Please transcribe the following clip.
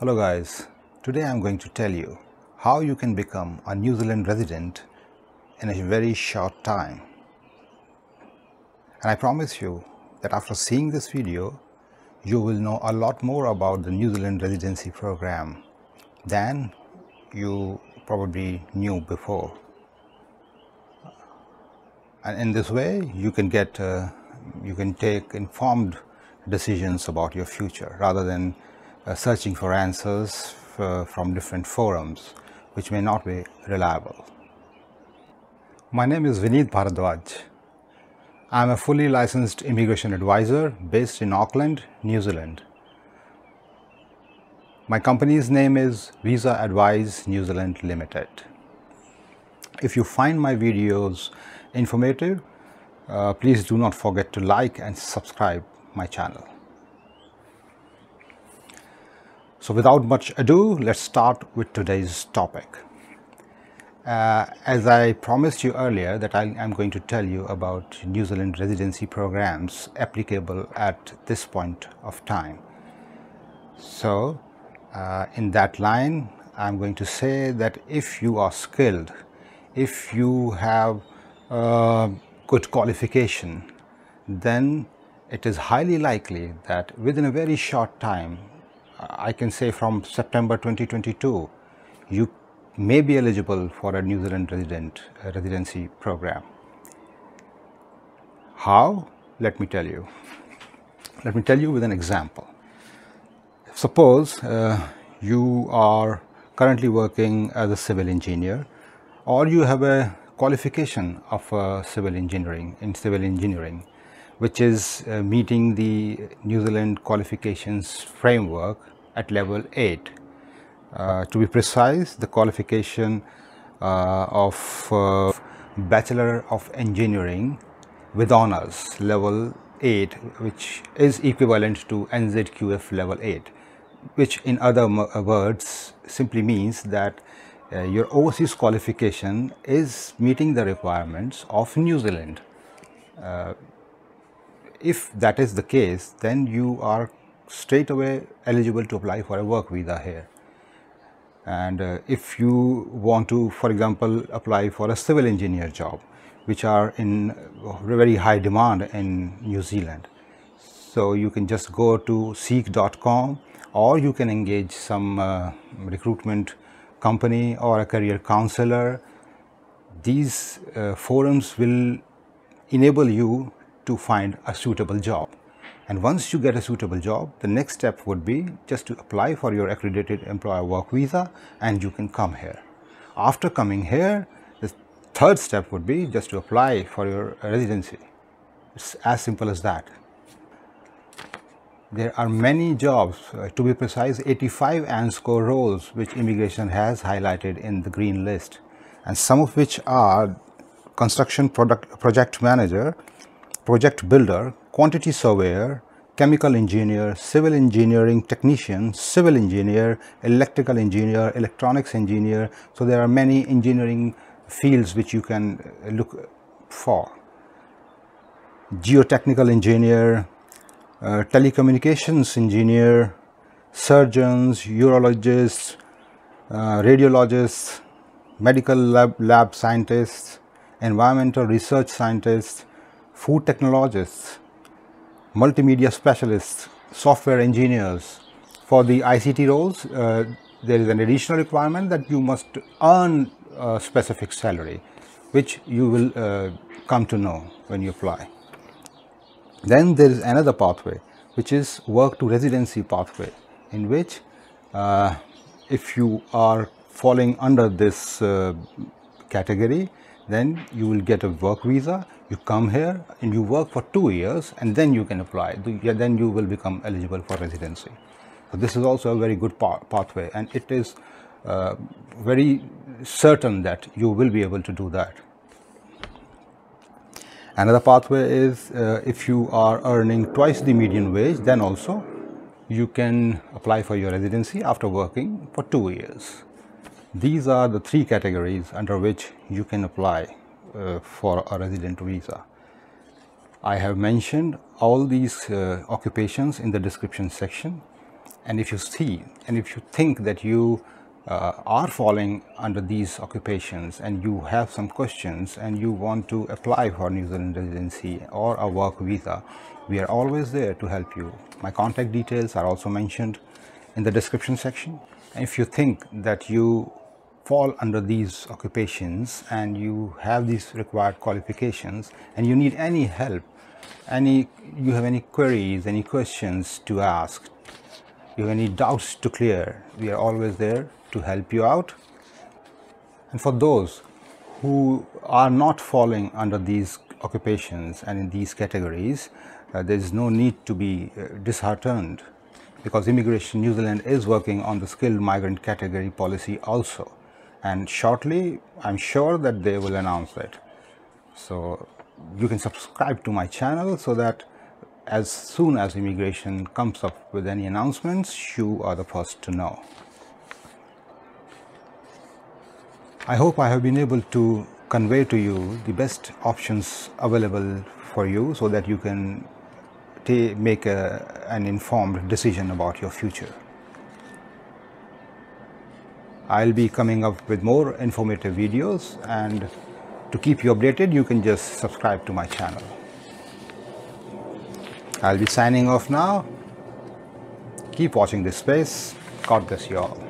Hello guys, today I'm going to tell you how you can become a New Zealand resident in a very short time. And I promise you that after seeing this video, you will know a lot more about the New Zealand residency program than you probably knew before. And in this way, you can get, uh, you can take informed decisions about your future rather than searching for answers from different forums which may not be reliable. My name is Vineet Bhardwaj. I am a fully licensed immigration advisor based in Auckland, New Zealand. My company's name is Visa Advice New Zealand Limited. If you find my videos informative, uh, please do not forget to like and subscribe my channel. So without much ado, let's start with today's topic. Uh, as I promised you earlier that I am going to tell you about New Zealand residency programs applicable at this point of time. So uh, in that line, I'm going to say that if you are skilled, if you have uh, good qualification, then it is highly likely that within a very short time I can say from September 2022, you may be eligible for a New Zealand resident uh, residency program. How? Let me tell you. Let me tell you with an example. Suppose uh, you are currently working as a civil engineer or you have a qualification of uh, civil engineering in civil engineering which is uh, meeting the New Zealand qualifications framework at level 8. Uh, to be precise, the qualification uh, of uh, Bachelor of Engineering with honors level 8 which is equivalent to NZQF level 8 which in other uh, words simply means that uh, your overseas qualification is meeting the requirements of New Zealand. Uh, if that is the case, then you are straight away eligible to apply for a work visa here. And uh, if you want to, for example, apply for a civil engineer job, which are in very high demand in New Zealand. So you can just go to seek.com or you can engage some uh, recruitment company or a career counselor. These uh, forums will enable you to find a suitable job. And once you get a suitable job, the next step would be just to apply for your accredited employer work visa and you can come here. After coming here, the third step would be just to apply for your residency. It's as simple as that. There are many jobs, uh, to be precise 85 ANZSCO roles which immigration has highlighted in the green list and some of which are construction product, project manager, project builder, quantity surveyor, chemical engineer, civil engineering technician, civil engineer, electrical engineer, electronics engineer. So there are many engineering fields which you can uh, look for. Geotechnical engineer, uh, telecommunications engineer, surgeons, urologists, uh, radiologists, medical lab, lab scientists, environmental research scientists, food technologists, multimedia specialists, software engineers. For the ICT roles, uh, there is an additional requirement that you must earn a specific salary, which you will uh, come to know when you apply. Then there is another pathway, which is work to residency pathway, in which uh, if you are falling under this uh, category, then you will get a work visa. You come here and you work for two years and then you can apply. Then you will become eligible for residency. So this is also a very good pathway and it is uh, very certain that you will be able to do that. Another pathway is uh, if you are earning twice the median wage then also you can apply for your residency after working for two years these are the three categories under which you can apply uh, for a resident visa. I have mentioned all these uh, occupations in the description section and if you see and if you think that you uh, are falling under these occupations and you have some questions and you want to apply for New Zealand residency or a work visa, we are always there to help you. My contact details are also mentioned in the description section. If you think that you fall under these occupations and you have these required qualifications and you need any help, any you have any queries, any questions to ask, you have any doubts to clear, we are always there to help you out. And for those who are not falling under these occupations and in these categories, uh, there is no need to be uh, disheartened because Immigration New Zealand is working on the skilled migrant category policy also. And shortly, I'm sure that they will announce it. So you can subscribe to my channel so that as soon as immigration comes up with any announcements, you are the first to know. I hope I have been able to convey to you the best options available for you so that you can make a, an informed decision about your future. I'll be coming up with more informative videos and to keep you updated you can just subscribe to my channel. I'll be signing off now. Keep watching this space. God bless you all.